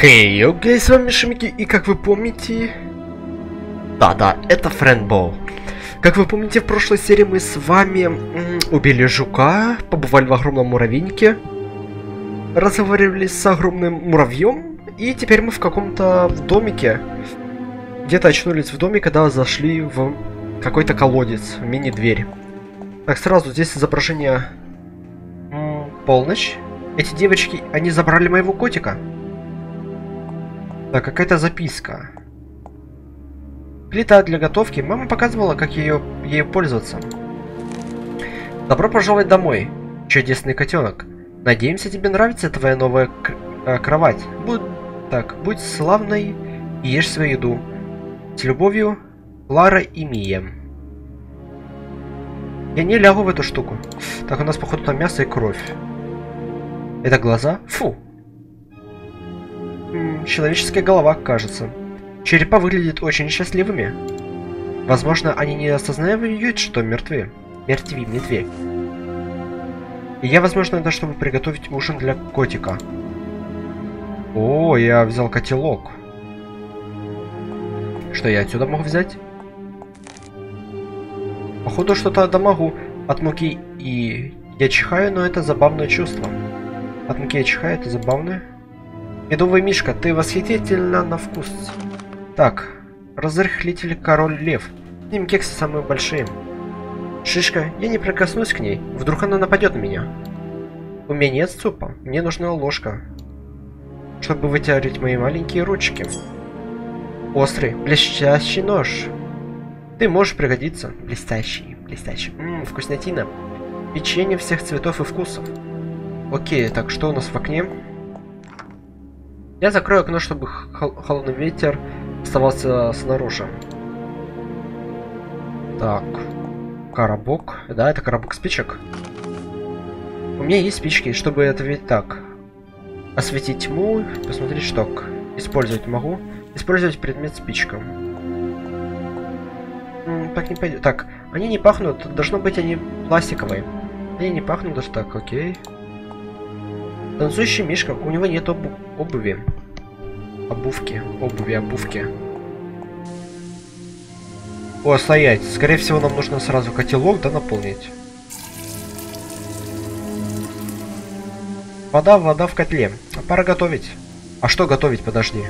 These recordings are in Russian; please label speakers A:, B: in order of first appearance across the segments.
A: Хей, hey, окей, с вами Шимики, и как вы помните... Да-да, это Френдбоу. Как вы помните, в прошлой серии мы с вами убили жука, побывали в огромном муравейнике, разговаривали с огромным муравьем, и теперь мы в каком-то домике. Где-то очнулись в доме, когда зашли в какой-то колодец, мини-дверь. Так, сразу здесь изображение м, полночь. Эти девочки, они забрали моего котика. Так, какая-то записка. Плита для готовки. Мама показывала, как ее, ею пользоваться. Добро пожаловать домой, чудесный котенок. Надеемся, тебе нравится твоя новая э, кровать. Будь так, будь славной и ешь свою еду. С любовью, Лара и Мия. Я не лягу в эту штуку. Так, у нас, походу, там мясо и кровь. Это глаза? Фу, человеческая голова, кажется. Черепа выглядят очень счастливыми. Возможно, они не осознают, что мертвы. Мертви, медведь. И я, возможно, это чтобы приготовить ужин для котика. О, я взял котелок. Что я отсюда могу взять? Походу, что-то да могу. От муки и... Я чихаю, но это забавное чувство. От муки я чихаю, это забавное. Медовый мишка, ты восхитительно на вкус. Так, разрыхлитель король лев. С ним кексы самые большие. Шишка, я не прикоснусь к ней. Вдруг она нападет на меня. У меня нет супа. Мне нужна ложка. Чтобы вытереть мои маленькие ручки. Острый, блестящий нож. Ты можешь пригодиться. Блестящий, блестящий. Ммм, вкуснятина. Печенье всех цветов и вкусов. Окей, так что у нас в окне? Я закрою окно, чтобы хол холодный ветер оставался снаружи. Так. Коробок. Да, это коробок спичек. У меня есть спички, чтобы это ведь так. Осветить тьму, посмотреть шток. Использовать могу. Использовать предмет спичком. так не пойдет. Так, они не пахнут. Должно быть они пластиковые. Они не пахнут даже так, окей. Танцующий мишка, у него нет обу обуви. Обувки, обуви, обувки. О, стоять. Скорее всего, нам нужно сразу котелок, да, наполнить. Вода, вода в котле. Пора готовить. А что готовить, подожди.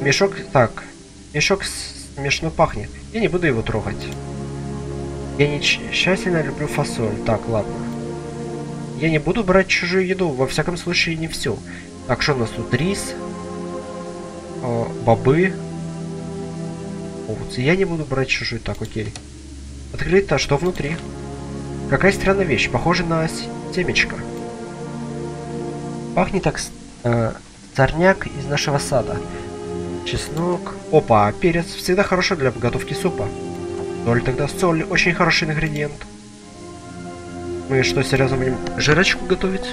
A: Мешок, так. Мешок смешно пахнет. Я не буду его трогать. Я не тщательно люблю фасоль. Так, ладно. Я не буду брать чужую еду, во всяком случае не все. Так, что у нас тут? Рис, э, бобы, овцы. Я не буду брать чужую. Так, окей. Открыть-то, что внутри? Какая странная вещь, похожа на семечко. Пахнет так э, сорняк из нашего сада. Чеснок. Опа, перец. Всегда хорошо для готовки супа. Соль тогда соль, очень хороший ингредиент. Мы что, серьезно будем жирочку готовить?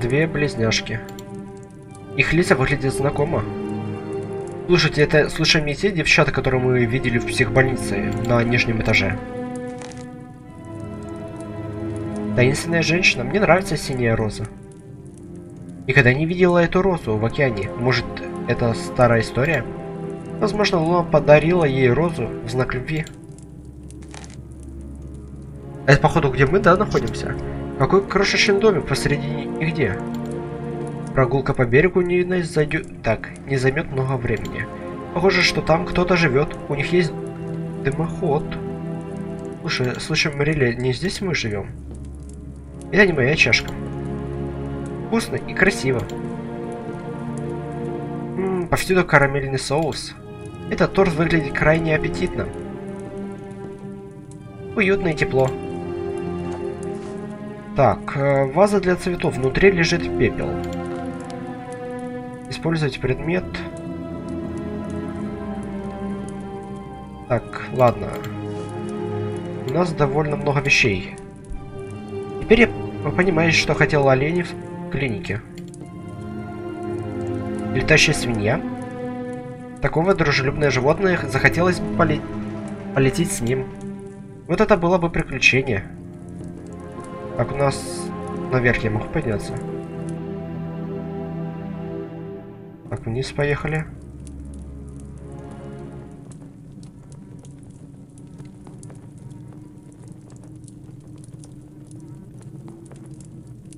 A: Две близняшки. Их лица выглядят знакомо. Слушайте, это слушай мне те девчата, которые мы видели в психбольнице на нижнем этаже. Таинственная женщина. Мне нравится синяя роза. Никогда не видела эту розу в океане. Может, это старая история? Возможно, Луна подарила ей розу в знак любви. Это, походу, где мы, да, находимся? Какой крошечный домик посреди нигде. Прогулка по берегу не зайдет... Так, не займет много времени. Похоже, что там кто-то живет. У них есть дымоход. Слушай, слушай, Марилия, не здесь мы живем? Это не моя чашка вкусно и красиво. Ммм, повсюду карамельный соус. Этот торт выглядит крайне аппетитно. Уютно и тепло. Так, э, ваза для цветов. Внутри лежит пепел. Использовать предмет. Так, ладно. У нас довольно много вещей. Теперь я понимаю, что хотел Оленев клинике. Летающая свинья. такого дружелюбное животное захотелось бы поле... полететь с ним. Вот это было бы приключение. Как у нас наверх я могу подняться? Так, вниз поехали.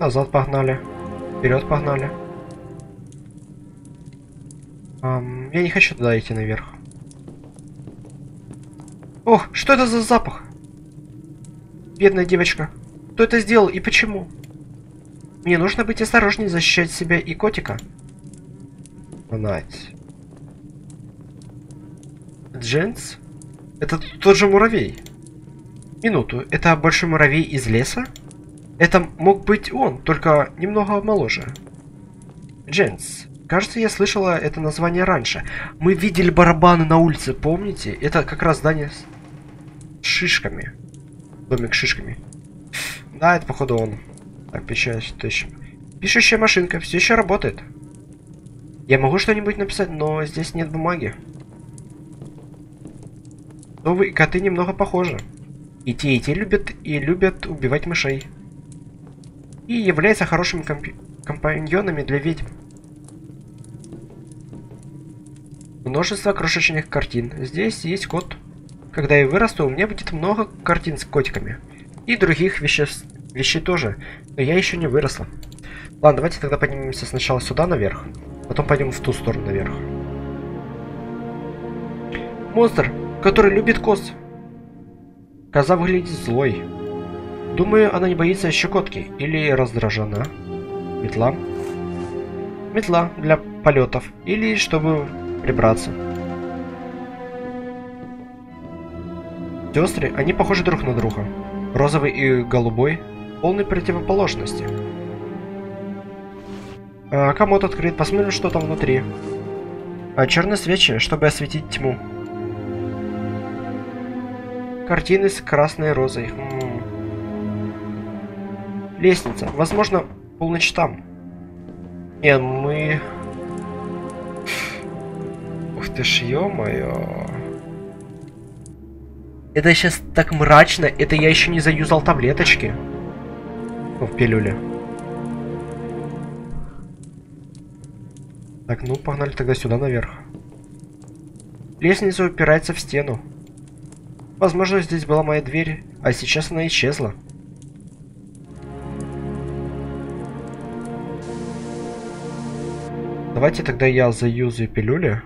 A: Назад погнали. Вперед погнали. Эм, я не хочу туда идти наверх. Ох, что это за запах? Бедная девочка. Кто это сделал и почему? Мне нужно быть осторожнее защищать себя и котика. Знать. Дженс? Это тот же муравей. Минуту, это большой муравей из леса? Это мог быть он, только немного моложе. Дженс. Кажется, я слышала это название раньше. Мы видели барабаны на улице, помните? Это как раз здание с шишками. Домик с шишками. Да, это походу он. Так, печать тысяч. Пишущая машинка все еще работает. Я могу что-нибудь написать, но здесь нет бумаги. Новые коты немного похожи. И те, и те любят и любят убивать мышей и являются хорошими комп компаньонами для ведьм. Множество крошечных картин. Здесь есть кот. Когда я вырасту, у меня будет много картин с котиками. И других веществ, вещей тоже. Но я еще не выросла. Ладно, давайте тогда поднимемся сначала сюда наверх. Потом пойдем в ту сторону наверх. Монстр, который любит коз. Коза выглядит злой. Думаю, она не боится щекотки или раздражена. Метла. Метла для полетов или чтобы прибраться. Сестры, они похожи друг на друга. Розовый и голубой полной противоположности. А, комод открыт, посмотрим, что там внутри. А, черные свечи, чтобы осветить тьму. Картины с красной розой. М -м Лестница. Возможно, полночь там. Не, мы... Ух ты ж, ё-моё. Это сейчас так мрачно. Это я еще не заюзал таблеточки. Ну, в пилюле. Так, ну погнали тогда сюда наверх. Лестница упирается в стену. Возможно, здесь была моя дверь, а сейчас она исчезла. Давайте тогда я заюзаю пилюли.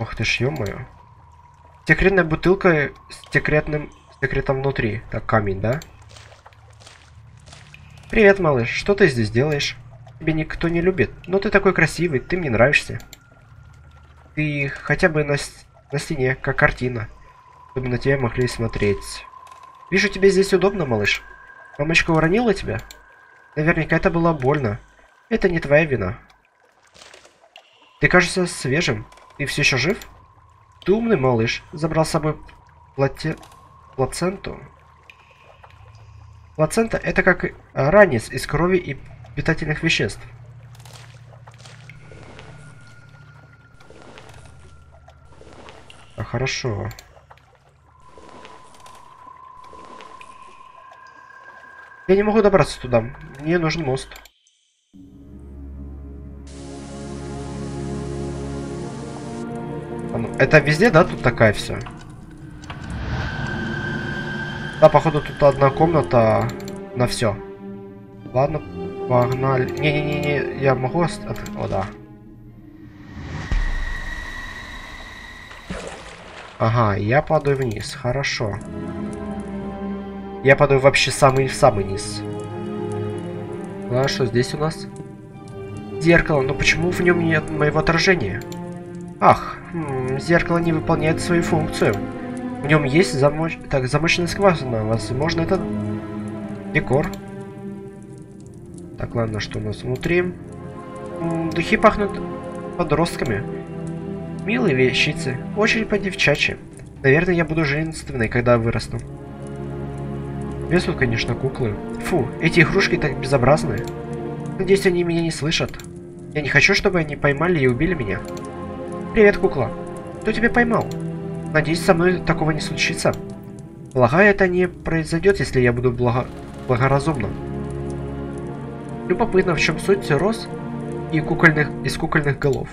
A: Ох ты ж, ё-моё. Секретная бутылка с секретным секретом внутри. Так, камень, да? Привет, малыш. Что ты здесь делаешь? Тебя никто не любит. Но ты такой красивый, ты мне нравишься. Ты хотя бы на, на стене, как картина. Чтобы на тебя могли смотреть. Вижу, тебе здесь удобно, малыш. Мамочка уронила тебя? Наверняка это было больно. Это не твоя вина. Ты кажется свежим. Ты все еще жив? Ты умный малыш. Забрал с собой плате... плаценту. Плацента это как ранец из крови и питательных веществ. А, хорошо. Я не могу добраться туда. Мне нужен мост. А ну, это везде, да, тут такая все? Да, походу тут одна комната на все. Ладно, погнали. Не-не-не, я могу... От... О, да. Ага, я падаю вниз. Хорошо. Я падаю вообще самый в самый низ. А что здесь у нас? Зеркало, но почему в нем нет моего отражения? Ах, хм, зеркало не выполняет свою функцию. В нем есть замоч... так, замочная скважина. Возможно, это декор. Так, ладно, что у нас внутри? Духи пахнут подростками. Милые вещицы. Очень по-девчачьи. Наверное, я буду женственной, когда вырасту. Весут, конечно, куклы. Фу, эти игрушки так безобразные. Надеюсь, они меня не слышат. Я не хочу, чтобы они поймали и убили меня. Привет, кукла. Кто тебя поймал? Надеюсь, со мной такого не случится. Полагаю, это не произойдет, если я буду благо... благоразумным. Любопытно, в чем суть роз и кукольных... из кукольных голов.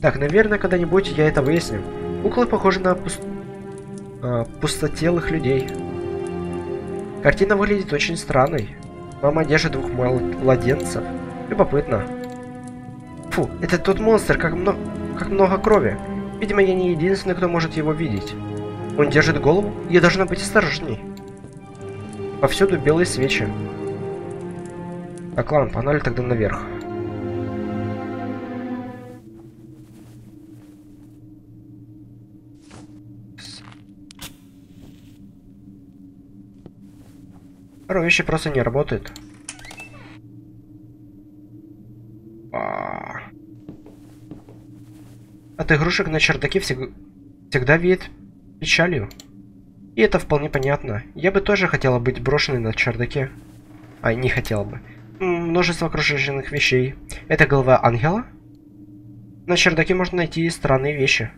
A: Так, наверное, когда-нибудь я это выясню. Куклы похожи на пуст... э, пустотелых людей. Картина выглядит очень странной. Мама держит двух младенцев. Любопытно. Фу, это тот монстр, как, мно... как много крови. Видимо, я не единственный, кто может его видеть. Он держит голову, я должна быть осторожней. Повсюду белые свечи. Так, ладно, погнали тогда наверх. Вещи просто не работают. А. От игрушек на чердаке всег... всегда веет печалью. И это вполне понятно. Я бы тоже хотела быть брошенной на чердаке. А, не хотела бы. Множество крошечных вещей. Это голова ангела? На чердаке можно найти странные вещи.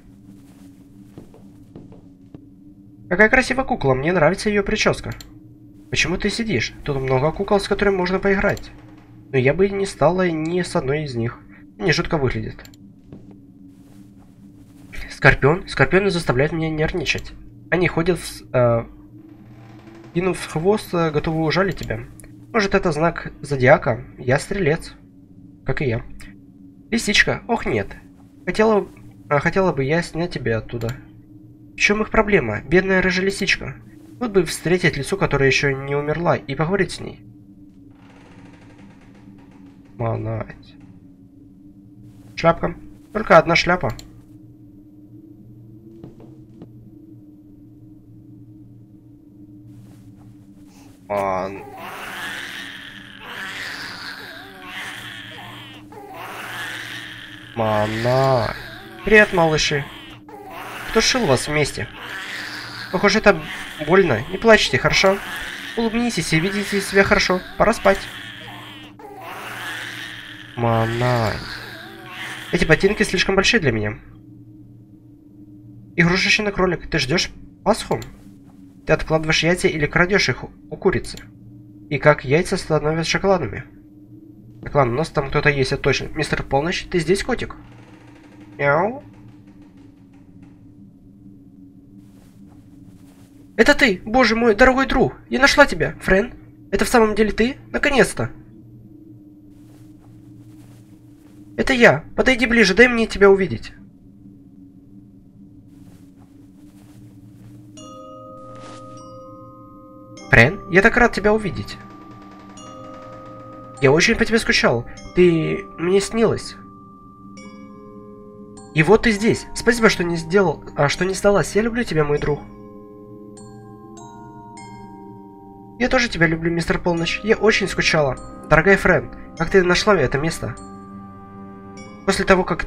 A: Какая красивая кукла, мне нравится ее прическа. Почему ты сидишь? Тут много кукол, с которыми можно поиграть. Но я бы не стала ни с одной из них. Они жутко выглядят. Скорпион? Скорпионы заставляют меня нервничать. Они ходят, э, кинув хвост, э, готовы ужалить тебя. Может, это знак зодиака? Я стрелец. Как и я. Лисичка? Ох, нет. Хотела, а, хотела бы я снять тебя оттуда. В чем их проблема? Бедная рыжая лисичка. Вот бы встретить лицо, которое еще не умерла, и поговорить с ней. Манать. Шляпка. Только одна шляпа. Ман. Мана. Привет, малыши. Кто шил вас вместе? Похоже, это больно. Не плачьте, хорошо? Улыбнитесь и видите себя хорошо. Пора спать. Мана. Эти ботинки слишком большие для меня. Игрушечный кролик, ты ждешь Пасху? Ты откладываешь яйца или крадешь их у курицы? И как яйца становятся шоколадными? Так ладно, у нас там кто-то есть, это точно. Мистер Полночь, ты здесь, котик? Мяу. Это ты, боже мой, дорогой друг. Я нашла тебя, Френ. Это в самом деле ты? Наконец-то. Это я. Подойди ближе, дай мне тебя увидеть. Френ, я так рад тебя увидеть. Я очень по тебе скучал. Ты мне снилась. И вот ты здесь. Спасибо, что не сделал, а что не сдалась. Я люблю тебя, мой друг. Я тоже тебя люблю, мистер Полночь. Я очень скучала. Дорогая Френ, как ты нашла это место? После того, как,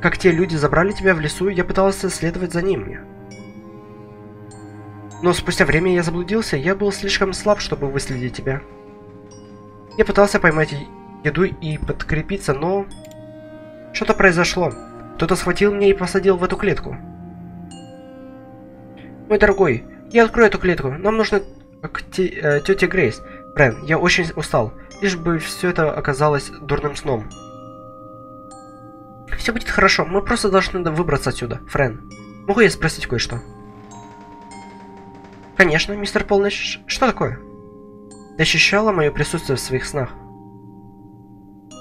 A: как те люди забрали тебя в лесу, я пытался следовать за ними. Но спустя время я заблудился, я был слишком слаб, чтобы выследить тебя. Я пытался поймать еду и подкрепиться, но... Что-то произошло. Кто-то схватил меня и посадил в эту клетку. Мой дорогой, я открою эту клетку. Нам нужно как э, тетя Грейс. Брэн, я очень устал. Лишь бы все это оказалось дурным сном. Все будет хорошо, мы просто должны выбраться отсюда, Френ. Могу я спросить кое-что? Конечно, мистер Полночь. Что такое? Ты ощущала мое присутствие в своих снах?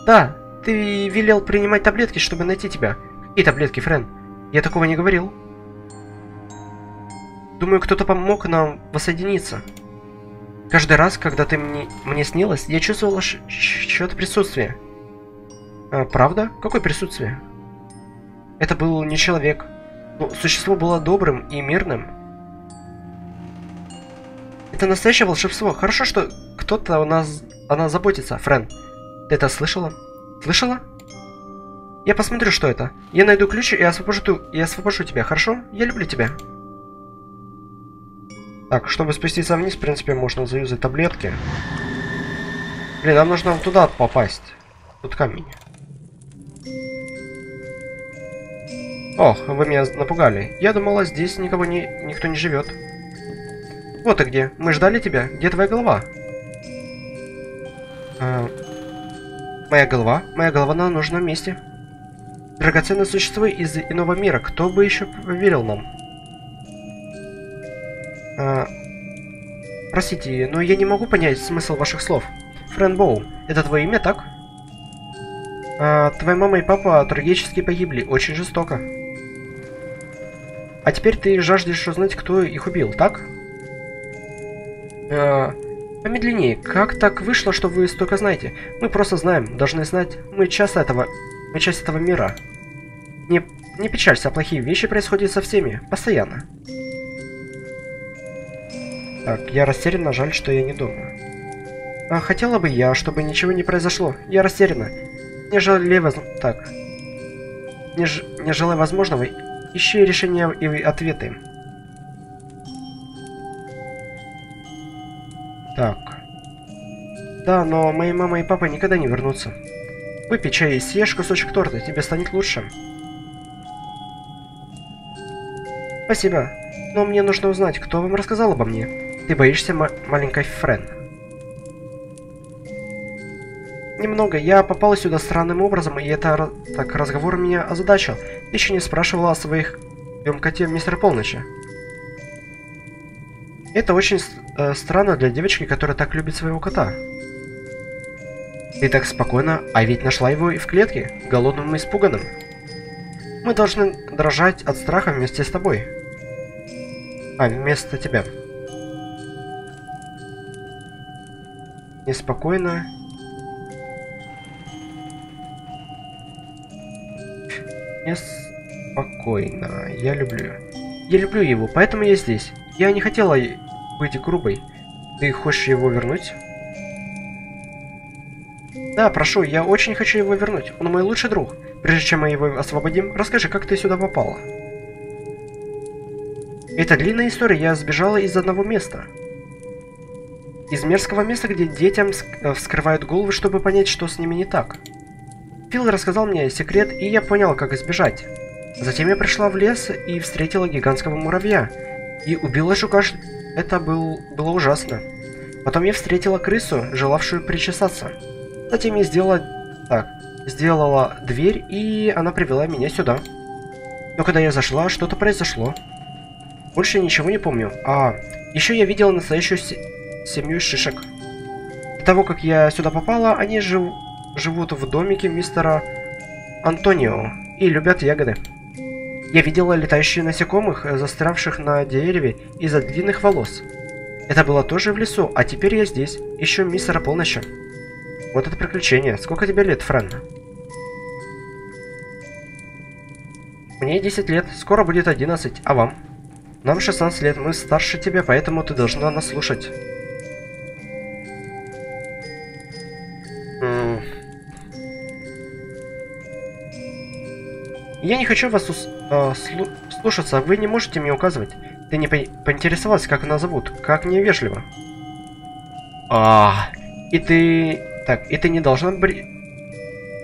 A: Да, ты велел принимать таблетки, чтобы найти тебя. Какие таблетки, Френ? Я такого не говорил. Думаю, кто-то помог нам воссоединиться. Каждый раз, когда ты мне, мне снилась, я чувствовала чье-то присутствие. А, правда? Какое присутствие? Это был не человек. Но существо было добрым и мирным. Это настоящее волшебство. Хорошо, что кто-то у нас о нас заботится, Френ. Ты это слышала? Слышала? Я посмотрю, что это. Я найду ключ и освобожу, и освобожу тебя, хорошо? Я люблю тебя. Так, чтобы спуститься вниз, в принципе, можно заюзать таблетки. Блин, нам нужно туда попасть. Тут камень. Ох, вы меня напугали. Я думала, здесь никого не... никто не живет. Вот ты где. Мы ждали тебя. Где твоя голова? А... Моя голова? Моя голова на нужном месте. Драгоценное существо из иного мира. Кто бы еще поверил нам? А... Простите, но я не могу понять смысл ваших слов. Фрэнбоу, это твое имя, так? А, твоя мама и папа трагически погибли, очень жестоко. А теперь ты жаждешь узнать, кто их убил, так? А, помедленнее. Как так вышло, что вы столько знаете? Мы просто знаем, должны знать. Мы часть этого... Мы часть этого мира. Не, не печалься, плохие вещи происходят со всеми. Постоянно. Так, я растеряна, жаль, что я не дома. А, хотела бы я, чтобы ничего не произошло. Я растеряна. Не желая воз... Так. Не, ж... не желая возможного, ищи решения и ответы. Так. Да, но мои мама и папа никогда не вернутся. Выпей чай и съешь кусочек торта, тебе станет лучше. Спасибо. Но мне нужно узнать, кто вам рассказал обо мне. Ты боишься маленькой Френ? Немного. Я попал сюда странным образом, и это так разговор меня озадачил. Ты еще не спрашивала о своих коте мистер Полночи. Это очень э, странно для девочки, которая так любит своего кота. Ты так спокойно, а ведь нашла его и в клетке, голодным и испуганным. Мы должны дрожать от страха вместе с тобой. А, вместо тебя. Неспокойно. Неспокойно. Я люблю. Я люблю его, поэтому я здесь. Я не хотела быть грубой. Ты хочешь его вернуть? Да, прошу, я очень хочу его вернуть. Он мой лучший друг. Прежде чем мы его освободим, расскажи, как ты сюда попала. Это длинная история, я сбежала из одного места. Из мерзкого места, где детям э, вскрывают головы, чтобы понять, что с ними не так. Фил рассказал мне секрет, и я понял, как избежать. Затем я пришла в лес и встретила гигантского муравья. И убила жука. Это был... было ужасно. Потом я встретила крысу, желавшую причесаться. Затем я сделала... Так, сделала дверь, и она привела меня сюда. Но когда я зашла, что-то произошло. Больше ничего не помню. А, еще я видела настоящую семью шишек. До того, как я сюда попала, они жив... живут в домике мистера Антонио и любят ягоды. Я видела летающих насекомых, застрявших на дереве из-за длинных волос. Это было тоже в лесу, а теперь я здесь, ищу мистера Полночи. Вот это приключение. Сколько тебе лет, Френ? Мне 10 лет, скоро будет 11, а вам? Нам 16 лет, мы старше тебя, поэтому ты должна нас слушать. Я не хочу вас ус э, слу слушаться, вы не можете мне указывать. Ты не по поинтересовалась, как она зовут. Как невежливо. А, и ты... Так, и ты не должна бр...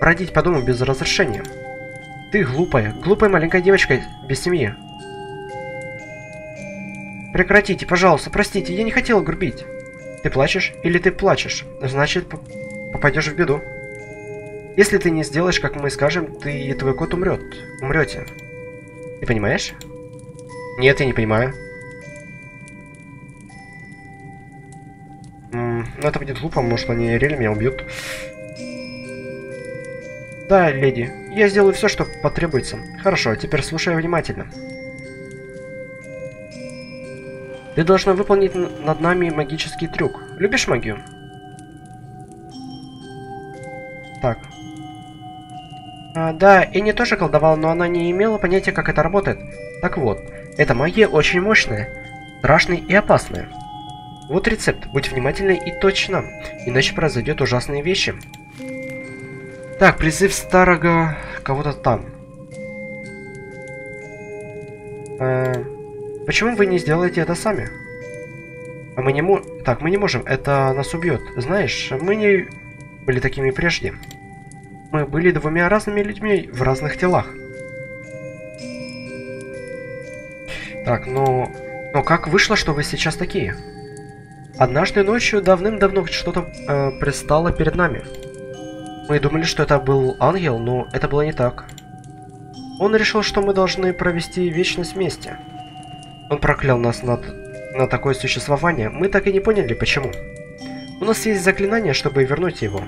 A: бродить по дому без разрешения. Ты глупая, глупая маленькая девочка без семьи. Прекратите, пожалуйста, простите, я не хотела грубить. Ты плачешь или ты плачешь? Значит, попадешь в беду. Если ты не сделаешь, как мы скажем, ты и твой кот умрет. Умрете. Ты понимаешь? Нет, я не понимаю. М -м, ну это будет глупо, может они реально меня убьют. Да, леди, я сделаю все, что потребуется. Хорошо, теперь слушай внимательно. Ты должна выполнить над нами магический трюк. Любишь магию? Так, а, да, Энни тоже колдовала, но она не имела понятия, как это работает. Так вот, эта магия очень мощная, страшная и опасная. Вот рецепт. Будь внимательной и точно, иначе произойдет ужасные вещи. Так, призыв старого кого-то там. Э, почему вы не сделаете это сами? А мы не можем... Так, мы не можем, это нас убьет. Знаешь, мы не были такими прежде. Мы были двумя разными людьми в разных телах. Так, ну... Но как вышло, что вы сейчас такие? Однажды ночью давным-давно что-то э, пристало перед нами. Мы думали, что это был ангел, но это было не так. Он решил, что мы должны провести вечность вместе. Он проклял нас над, на такое существование. Мы так и не поняли, почему. У нас есть заклинание, чтобы вернуть его.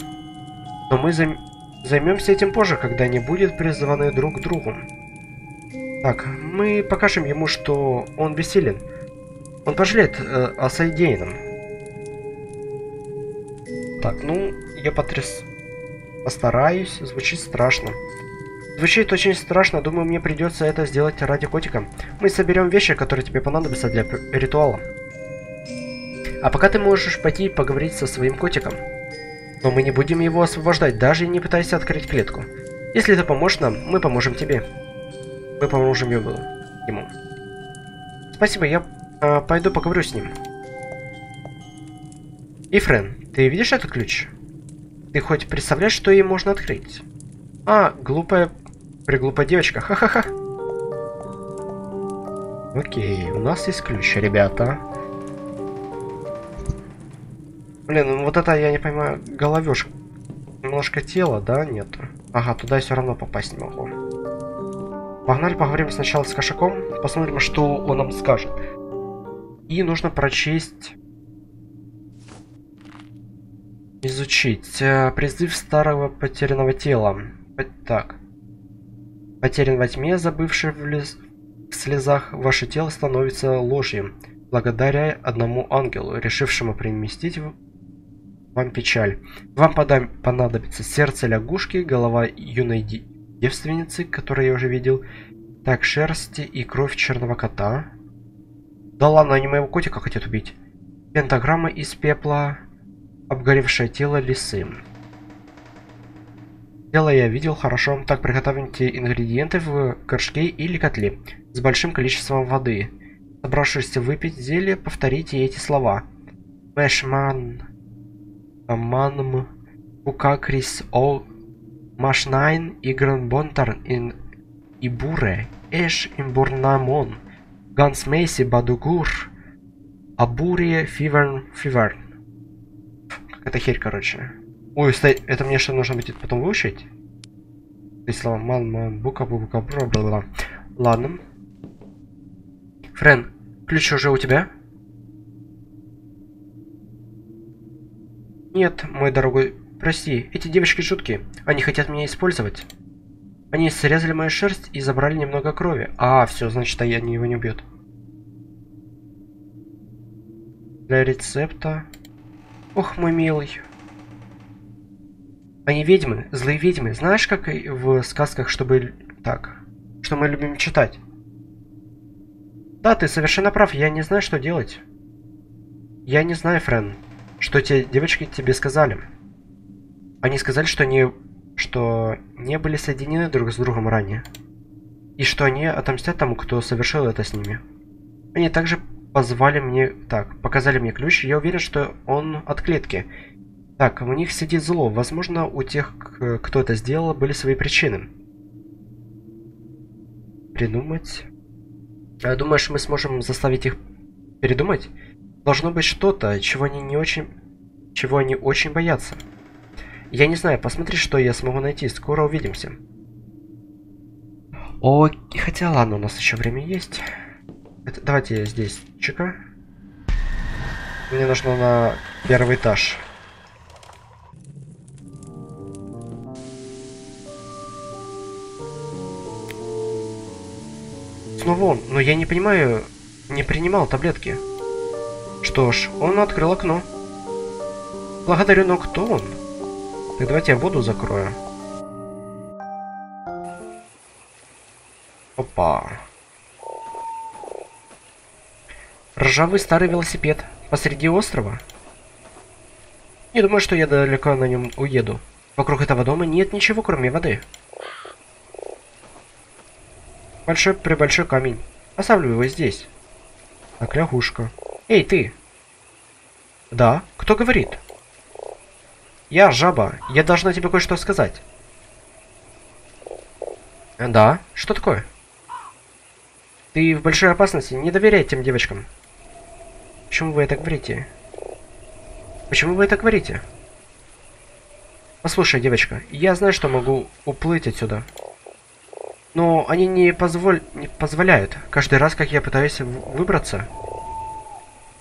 A: Но мы займ... займемся этим позже, когда они будут призваны друг к другу. Так, мы покажем ему, что он бессилен. Он пожалеет э, о содеянном. Так, ну, я потряс... Постараюсь, звучит страшно. Звучит очень страшно, думаю, мне придется это сделать ради котика. Мы соберем вещи, которые тебе понадобятся для ритуала. А пока ты можешь пойти поговорить со своим котиком. Но мы не будем его освобождать, даже не пытаясь открыть клетку. Если ты поможешь нам, мы поможем тебе. Мы поможем ему. Спасибо, я э, пойду поговорю с ним. Ифрен, ты видишь этот ключ? Ты хоть представляешь, что ей можно открыть? А, глупая... Приглупая девочка, ха-ха-ха. Окей, у нас есть ключ, ребята. Блин, ну вот это я не понимаю, головешка. Немножко тела, да, нету? Ага, туда я все равно попасть не могу. Погнали, поговорим сначала с кошаком, посмотрим, что он нам скажет. И нужно прочесть Изучить. Э, призыв старого потерянного тела. Так. Потерян во тьме, забывший в, лес... в слезах, ваше тело становится ложью, благодаря одному ангелу, решившему приместить вам печаль. Вам понадобится сердце лягушки, голова юной девственницы, которую я уже видел, так, шерсти и кровь черного кота. Да ладно, они моего котика хотят убить. Пентаграмма из пепла, обгоревшее тело лисы. Тело я видел хорошо. Так, приготовьте ингредиенты в горшке или котле с большим количеством воды. Собравшись выпить зелье, повторите эти слова. Мэшман... Манм... Пукакрис О... Машнайн Игран Бонтар ин Ибуре Эш Имбурнамон Ганс Мейси Бадугур Абурия Фиверн Фиверн это херь, короче. Ой, стой, это мне что нужно будет потом выучить? И слова ман, ман, бука, бука, бра, бла, бла. Ладно. Френ, ключ уже у тебя? Нет, мой дорогой, прости, эти девочки жуткие. Они хотят меня использовать. Они срезали мою шерсть и забрали немного крови. А, все, значит, они его не убьют. Для рецепта Ох, мой милый. Они ведьмы, злые ведьмы. Знаешь, как в сказках, чтобы... Так, что мы любим читать? Да, ты совершенно прав, я не знаю, что делать. Я не знаю, Френ, что те девочки тебе сказали. Они сказали, что они... что не были соединены друг с другом ранее. И что они отомстят тому, кто совершил это с ними. Они также позвали мне... Так, показали мне ключ. Я уверен, что он от клетки. Так, у них сидит зло. Возможно, у тех, кто это сделал, были свои причины. Придумать... А думаешь, мы сможем заставить их передумать? Должно быть что-то, чего они не очень... Чего они очень боятся. Я не знаю, посмотри, что я смогу найти. Скоро увидимся. О, хотя ладно, у нас еще время есть. Это, давайте я здесь чека. Мне нужно на первый этаж. Снова он. Но я не понимаю, не принимал таблетки. Что ж, он открыл окно. Благодарю, но кто он? Так давайте я воду закрою. Опа. Ржавый старый велосипед. Посреди острова? Не думаю, что я далеко на нем уеду. Вокруг этого дома нет ничего, кроме воды. Большой-пребольшой камень. Оставлю его здесь. Так, лягушка. Эй, ты! Да? Кто говорит? Я жаба. Я должна тебе кое-что сказать. Да? Что такое? Ты в большой опасности. Не доверяй тем девочкам. Почему вы это говорите? Почему вы это говорите? Послушай, девочка, я знаю, что могу уплыть отсюда. Но они не, позволь... не позволяют. Каждый раз, как я пытаюсь выбраться,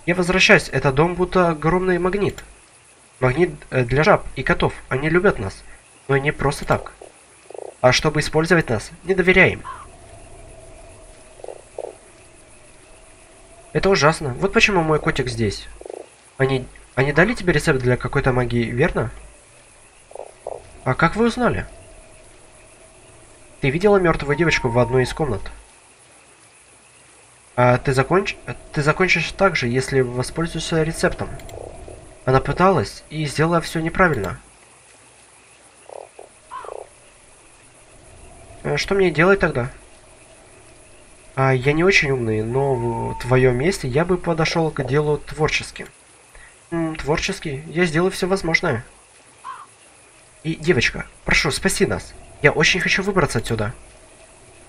A: я возвращаюсь. Это дом будто огромный магнит. Магнит э, для жаб и котов. Они любят нас. Но не просто так. А чтобы использовать нас, не доверяем. Это ужасно. Вот почему мой котик здесь. Они... Они дали тебе рецепт для какой-то магии, верно? А как вы узнали? Ты видела мертвую девочку в одной из комнат? А ты законч... Ты закончишь так же, если воспользуешься рецептом. Она пыталась и сделала все неправильно. Э, Что мне делать тогда? А, я не очень умный, но в твоем месте я бы подошел к делу творчески. М, творчески? Я сделаю все возможное. И, девочка, прошу, спаси нас. Я очень хочу выбраться отсюда.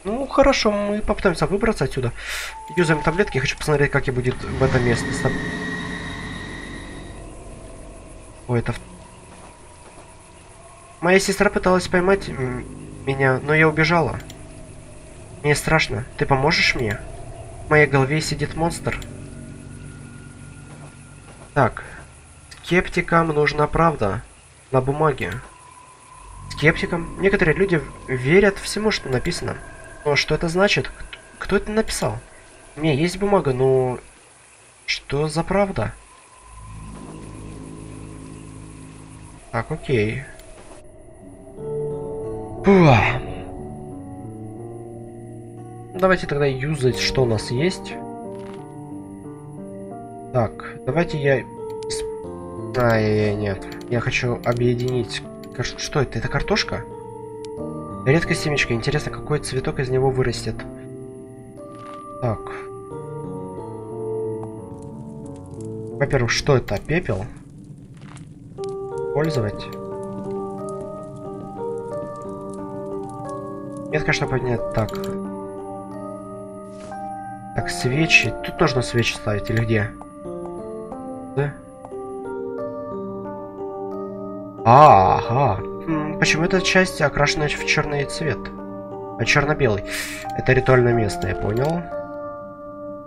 A: Ну, хорошо, мы попытаемся выбраться отсюда. Юзаем таблетки, хочу посмотреть, как и будет в этом месте. Ой, это... Моя сестра пыталась поймать меня, но я убежала. Мне страшно. Ты поможешь мне? В моей голове сидит монстр. Так. Скептикам нужна правда. На бумаге. Скептикам? Некоторые люди верят всему, что написано. Но что это значит? Кто это написал? У меня есть бумага, но... Что за правда? Так, окей. Фух. Давайте тогда юзать, что у нас есть. Так, давайте я... ис- Ай, нет. Я хочу объединить... Что это? Это картошка? Редкая семечка. Интересно, какой цветок из него вырастет. Так. Во-первых, что это? Пепел? Пользовать? Нет, конечно, поднять. Так. Так, свечи. Тут нужно свечи ставить или где? Да? А, ага. Почему эта часть окрашена в черный цвет? А черно-белый. Это ритуальное место, я понял.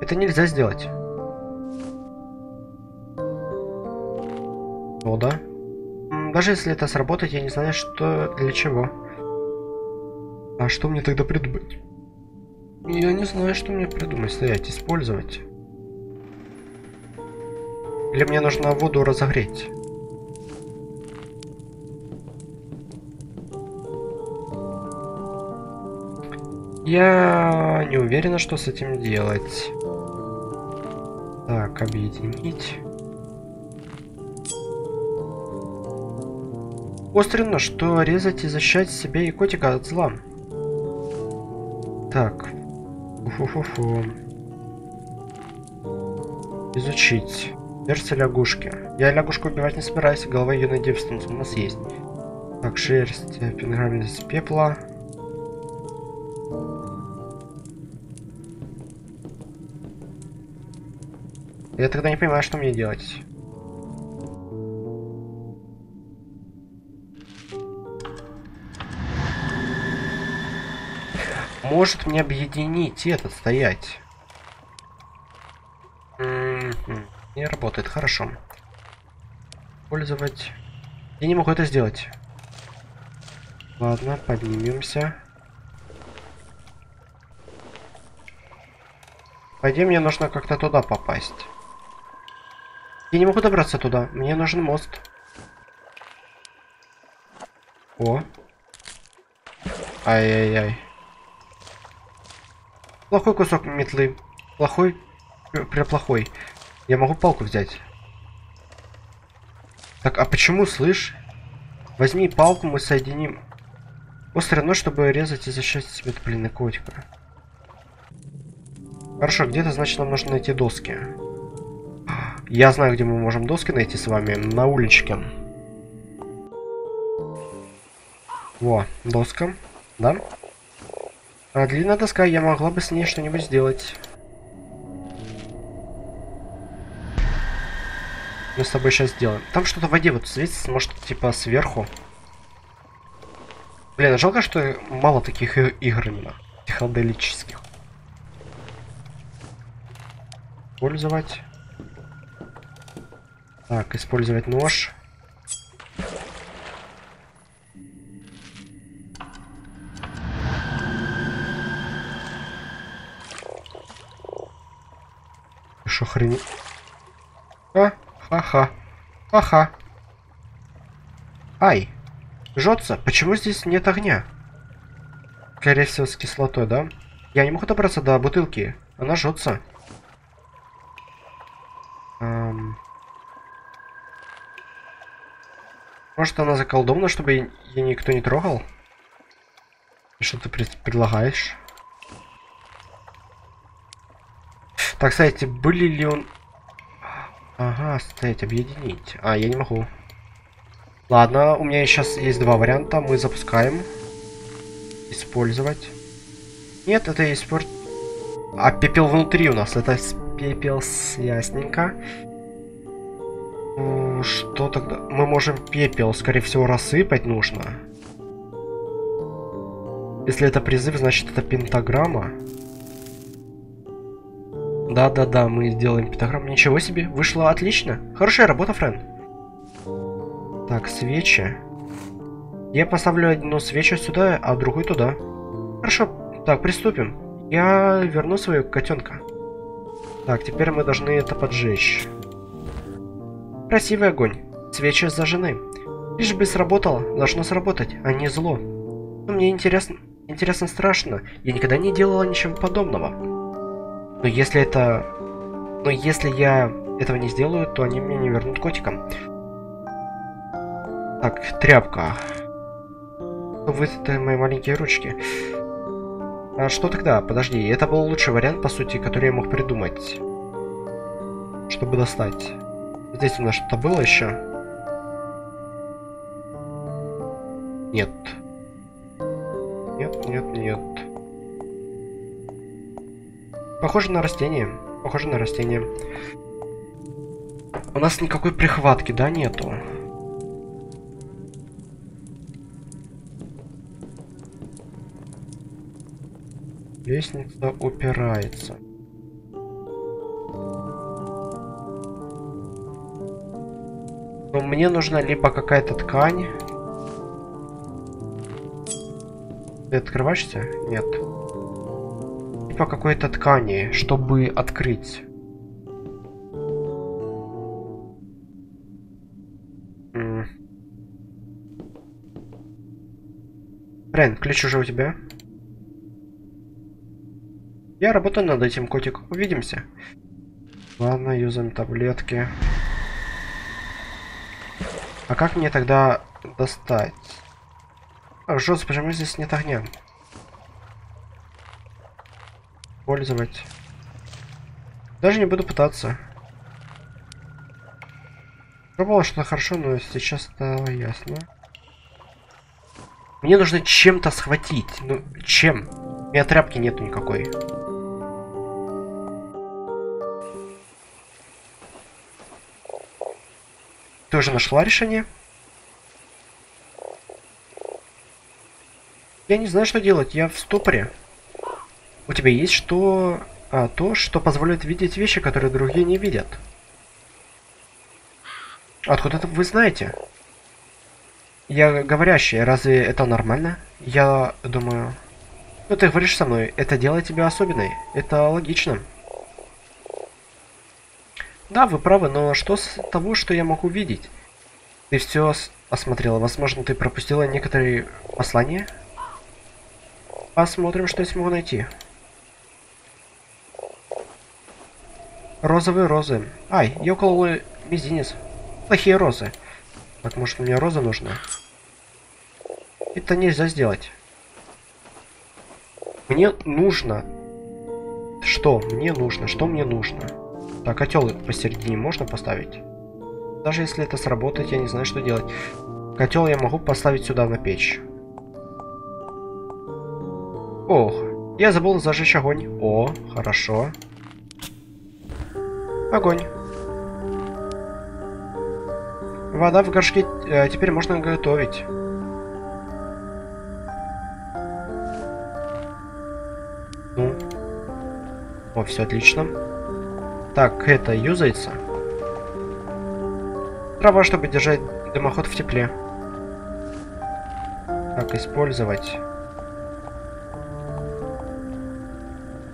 A: Это нельзя сделать. О, да. Даже если это сработает, я не знаю, что для чего. А что мне тогда придумать? Я не знаю, что мне придумать. Стоять, использовать. Или мне нужно воду разогреть? Я не уверена, что с этим делать. Так, объединить. Остренно, что резать и защищать себя и котика от зла. Так. Фу-фу-фу. Изучить. Сердце лягушки. Я лягушку убивать не собираюсь, голова юной девственницы у нас есть. Так, шерсть, э, пенграмм из пепла. Я тогда не понимаю, что мне делать. Может мне объединить этот стоять? Не работает, хорошо. Пользовать. Я не могу это сделать. Ладно, поднимемся. По идее, мне нужно как-то туда попасть. Я не могу добраться туда. Мне нужен мост. О. Ай-яй-яй. Плохой кусок метлы. Плохой. Прям плохой. Я могу палку взять. Так, а почему, слышь? Возьми палку, мы соединим. Острый нож, чтобы резать и защищать себе, блин, и котика. Хорошо, где-то, значит, нам нужно найти доски. Я знаю, где мы можем доски найти с вами. На уличке. Во, доска. Да? А длинная доска, я могла бы с ней что-нибудь сделать. Мы с тобой сейчас сделаем. Там что-то в воде вот светится, может, типа сверху. Блин, жалко, что мало таких игр именно. Психоделических. Использовать. Так, использовать нож. Что хрень? А, ха-ха. Ха-ха. Ай. Жжется. Почему здесь нет огня? Скорее всего, с кислотой, да? Я не могу добраться до бутылки. Она жжется. Может, она заколдована, чтобы ее никто не трогал? Что ты пред предлагаешь? Так, кстати, были ли он... Ага, стоять, объединить. А, я не могу. Ладно, у меня сейчас есть два варианта. Мы запускаем. Использовать. Нет, это испорт... А пепел внутри у нас. Это пепел с ясненько. Что тогда? Мы можем пепел, скорее всего, рассыпать нужно. Если это призыв, значит это пентаграмма. Да-да-да, мы сделаем пентаграмму. Ничего себе, вышло отлично. Хорошая работа, Френ. Так, свечи. Я поставлю одну свечу сюда, а другую туда. Хорошо. Так, приступим. Я верну свою котенка. Так, теперь мы должны это поджечь. Красивый огонь. Свечи зажжены. Лишь бы сработало, должно сработать, а не зло. Но мне интересно, интересно страшно. Я никогда не делала ничего подобного. Но если это... Но если я этого не сделаю, то они мне не вернут котикам. Так, тряпка. Вы это мои маленькие ручки. А что тогда? Подожди, это был лучший вариант, по сути, который я мог придумать. Чтобы достать. Здесь у нас что-то было еще? Нет. Нет, нет, нет. Похоже на растение. Похоже на растение. У нас никакой прихватки, да, нету? Лестница упирается. Но мне нужна либо какая-то ткань. Ты открываешься? Нет. Либо какой-то ткани, чтобы открыть. Рен, ключ уже у тебя? Я работаю над этим, котик. Увидимся. Ладно, юзаем таблетки. А как мне тогда достать? Ах, жестко, почему здесь нет огня? Пользовать. Даже не буду пытаться. Пробовал что-то хорошо, но сейчас стало ясно. Мне нужно чем-то схватить. Ну, чем? У меня тряпки нету никакой. Ты уже нашла решение? Я не знаю, что делать. Я в стопоре. У тебя есть что... А, то, что позволяет видеть вещи, которые другие не видят. Откуда это вы знаете? Я говорящий, разве это нормально? Я думаю... Ну ты говоришь со мной, это делает тебя особенной. Это логично. Да, вы правы, но что с того, что я могу видеть? Ты все осмотрела. Возможно, ты пропустила некоторые послания? Посмотрим, что я смогу найти. Розовые розы. Ай, я уколола мизинец. Плохие розы. Так, может, мне роза нужна? Это нельзя сделать. Мне нужно... Что мне нужно? Что мне нужно? Так, котел посередине можно поставить? Даже если это сработает, я не знаю, что делать. Котел я могу поставить сюда на печь. Ох, Я забыл зажечь огонь. О, хорошо. Огонь. Вода в горшке э, теперь можно готовить. Ну. О, все отлично. Так, это юзается. Трава, чтобы держать дымоход в тепле. Так, использовать.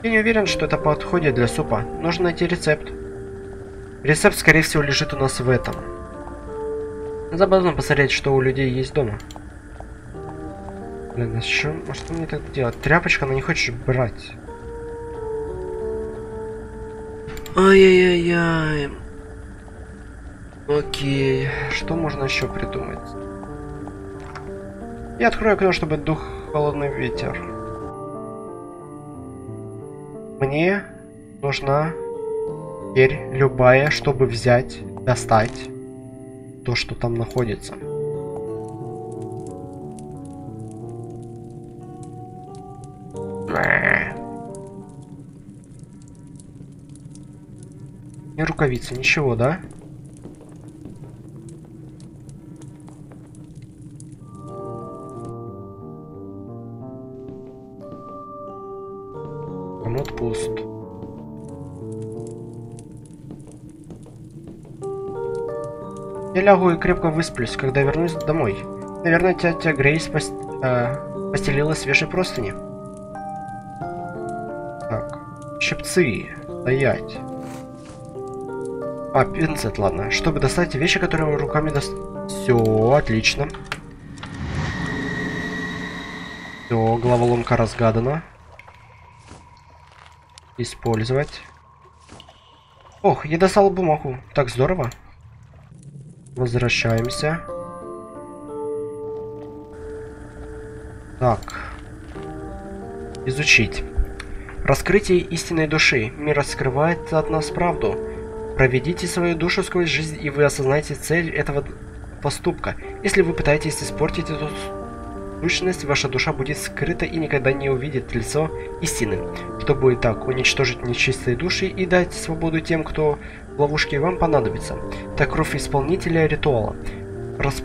A: Я не уверен, что это подходит для супа. Нужно найти рецепт. Рецепт, скорее всего, лежит у нас в этом. Забавно посмотреть, что у людей есть дома. Блин, а что, а что мне так делать? Тряпочка, она не хочет брать. Ай-яй-яй-яй. Окей, что можно еще придумать? Я открою окно, чтобы дух холодный ветер. Мне нужна теперь любая, чтобы взять, достать то, что там находится. Не рукавицы, ничего, да? Комод пуст. Я лягу и крепко высплюсь, когда вернусь домой. Наверное, тетя Грейс пост... э, постелила свежие простыни. Так. Щипцы. Стоять. А, пинцет, ладно. Чтобы достать вещи, которые руками дост... Все, отлично. Все, головоломка разгадана. Использовать. Ох, я достал бумагу. Так здорово. Возвращаемся. Так. Изучить. Раскрытие истинной души. Мир раскрывает от нас правду. Проведите свою душу сквозь жизнь, и вы осознаете цель этого поступка. Если вы пытаетесь испортить эту сущность, ваша душа будет скрыта и никогда не увидит лицо истины. Чтобы так уничтожить нечистые души и дать свободу тем, кто в ловушке вам понадобится. Так кровь исполнителя ритуала. Рас...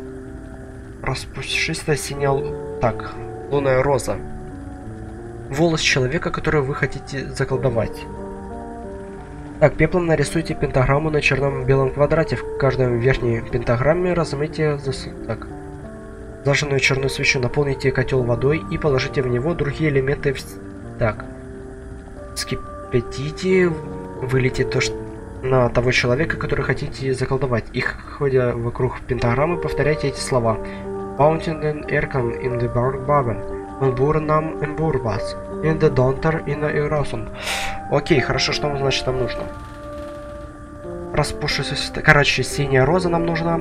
A: Распустившаяся синяя... Так, лунная роза. Волос человека, который вы хотите заколдовать. Так, пеплом нарисуйте пентаграмму на черном белом квадрате. В каждом верхней пентаграмме размытие зас... так. Зажженную черную свечу наполните котел водой и положите в него другие элементы. В... Так. Скипятите, вылейте то, что на того человека, который хотите заколдовать. Их, ходя вокруг пентаграммы, повторяйте эти слова. Mountain and Erkan in the Bark Baben. Мбурнам Мбурбас. In the Donter in the Erosum. Окей, хорошо, что значит нам нужно? Распушившаяся... Короче, синяя роза нам нужна.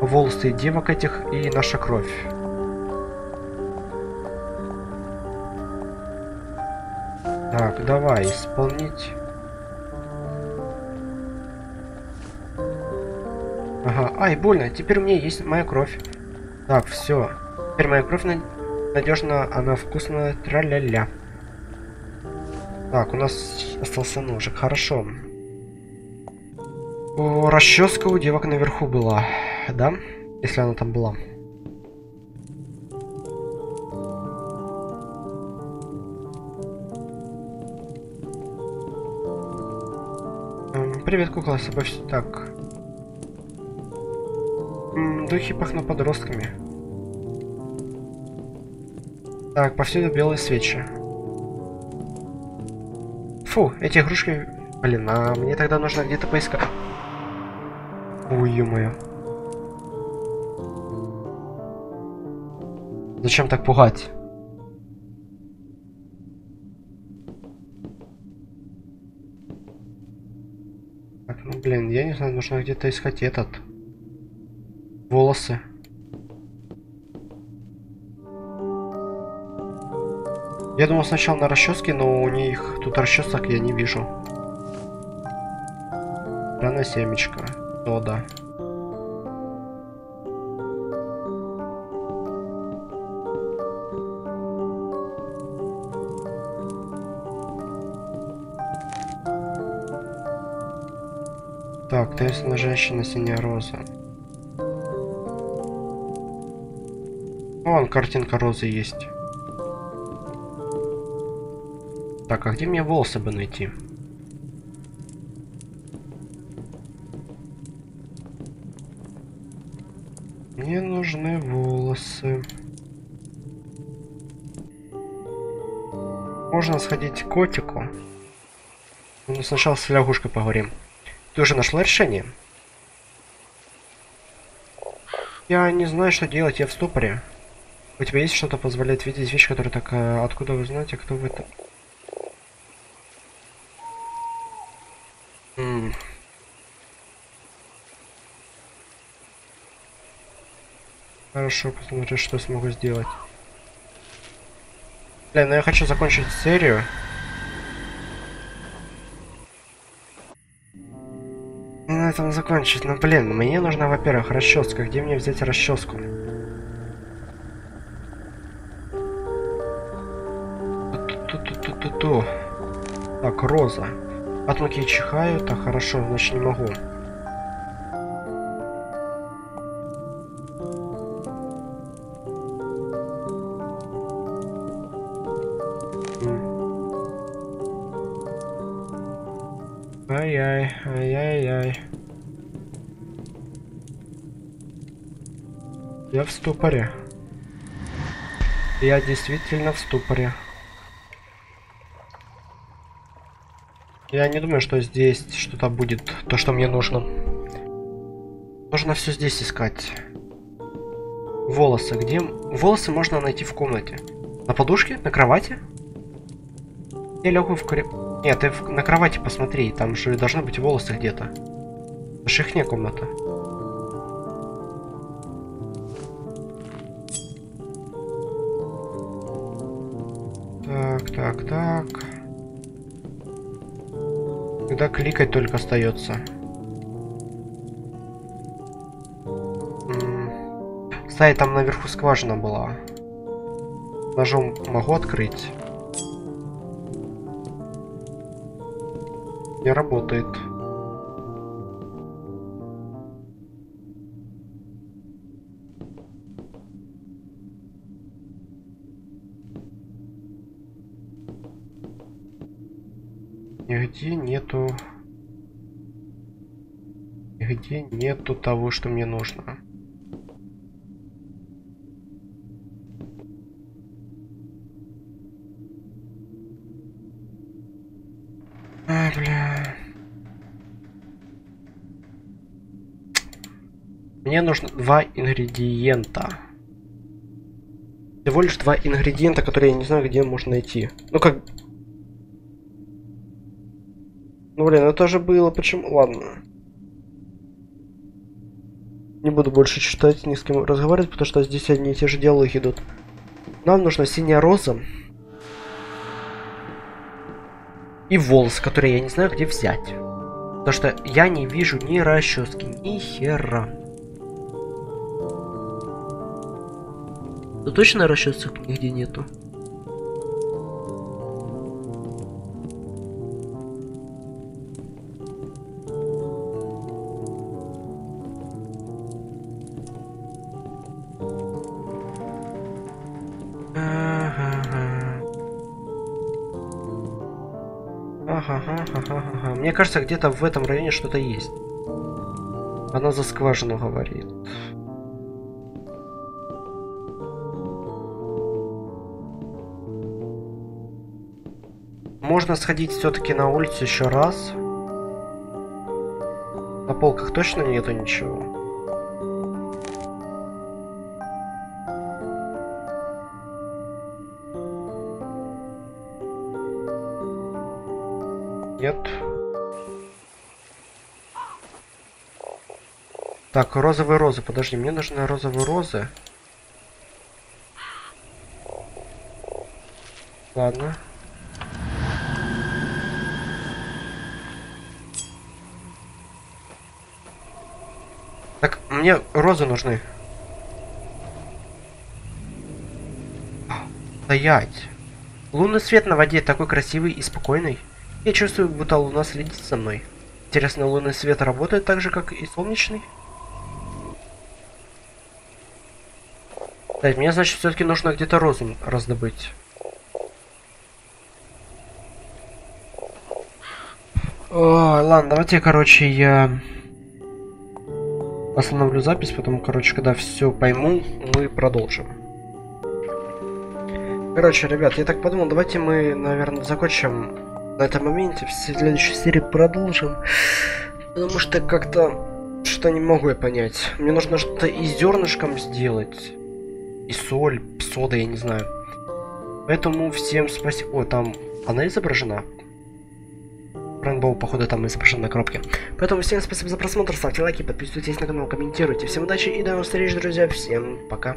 A: Волосы девок этих и наша кровь. Так, давай, исполнить. Ага, ай, больно, теперь меня есть моя кровь. Так, все. Теперь моя кровь надежна, она вкусная, тра-ля-ля. Так, у нас остался ножик. Хорошо. О, расческа у девок наверху была, да? Если она там была. Привет, кукла, с так. Духи пахнут подростками. Так, повсюду белые свечи. Фу, эти игрушки... Блин, а мне тогда нужно где-то поискать. Ой, ё-моё. Зачем так пугать? Так, ну блин, я не знаю, нужно где-то искать этот. Волосы. Я думал сначала на расческе, но у них тут расчесок я не вижу. Рано семечко. То да. Так, тест на женщина синяя роза. Вон картинка розы есть. Так, а где мне волосы бы найти? Мне нужны волосы. Можно сходить к котику. Но сначала с лягушкой поговорим. Ты уже нашла решение? Я не знаю, что делать, я в ступоре. У тебя есть что-то позволяет видеть вещь, которая такая... Откуда вы знаете, кто вы это? Хорошо, посмотрю, что смогу сделать. Блин, ну я хочу закончить серию. И на этом закончить. Но, блин, мне нужна, во-первых, расческа. Где мне взять расческу? Ту-ту-ту-ту-ту. Так, роза. От муки чихаю, так хорошо, значит не могу. Я в ступоре. Я действительно в ступоре. Я не думаю, что здесь что-то будет, то, что мне нужно. Нужно все здесь искать. Волосы. Где? Волосы можно найти в комнате. На подушке? На кровати? Я лягу в коридор. Нет, ты в... на кровати посмотри, там же должны быть волосы где-то. Это же ихняя комната. Когда кликать только остается. Кстати, там наверху скважина была. Ножом могу открыть. не работает. Нигде нету... Нигде нету того, что мне нужно. А, бля. Мне нужно два ингредиента. Всего лишь два ингредиента, которые я не знаю, где можно найти. Ну как... Ну блин, это же было, почему... Ладно. Не буду больше читать, ни с кем разговаривать, потому что здесь одни и те же диалоги идут. Нам нужна синяя роза. И волос, который я не знаю, где взять. Потому что я не вижу ни расчески, ни хера. Ну точно расчесок нигде нету? Мне кажется, где-то в этом районе что-то есть. Она за скважину говорит. Можно сходить все-таки на улицу еще раз. На полках точно нету ничего. Нет. Так, розовые розы. Подожди, мне нужны розовые розы. Ладно. Так, мне розы нужны. Стоять. Лунный свет на воде такой красивый и спокойный. Я чувствую, будто луна следит за мной. Интересно, лунный свет работает так же, как и солнечный? Так, мне, значит, все-таки нужно где-то розум раздобыть. Ой, ладно, давайте, короче, я остановлю запись, потом, короче, когда все пойму, мы продолжим. Короче, ребят, я так подумал, давайте мы, наверное, закончим на этом моменте. В следующей серии продолжим. Потому что как-то что не могу я понять. Мне нужно что-то и зернышком сделать. И соль, сода, я не знаю. Поэтому всем спасибо. О, там она изображена. Рэнбоу, походу, там изображен на коробке. Поэтому всем спасибо за просмотр, ставьте лайки, подписывайтесь на канал, комментируйте. Всем удачи и до новых встреч, друзья. Всем пока.